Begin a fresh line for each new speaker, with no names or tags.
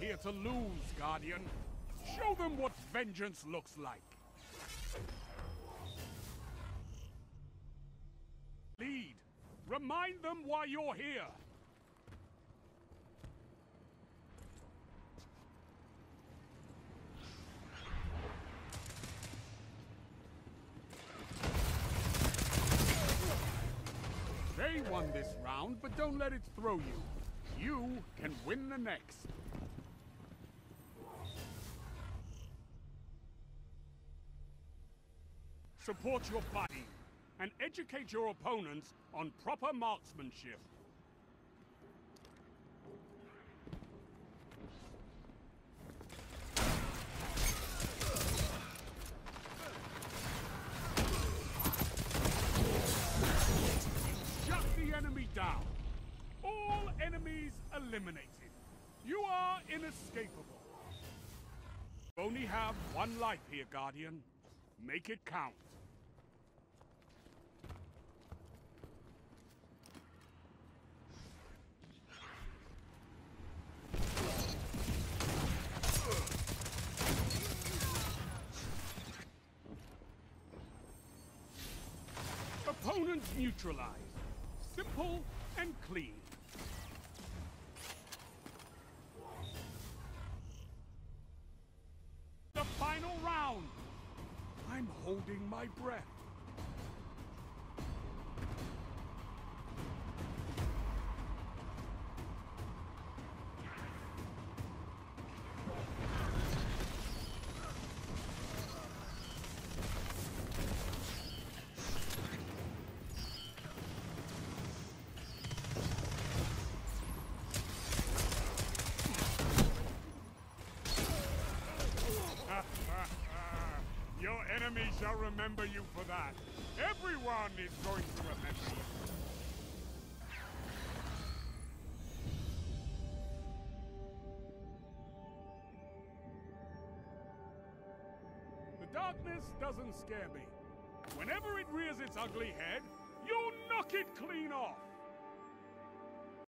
here to lose, Guardian. Show them what vengeance looks like. Lead. Remind them why you're here. They won this round, but don't let it throw you. You can win the next. Support your body and educate your opponents on proper marksmanship. Shut the enemy down. All enemies eliminated. You are inescapable. You only have one life here, Guardian. Make it count. Opponent neutralized. Simple and clean. The final round. I'm holding my breath. Enemy shall remember you for that. Everyone is going to remember you. The darkness doesn't scare me. Whenever it rears its ugly head, you'll knock it clean off.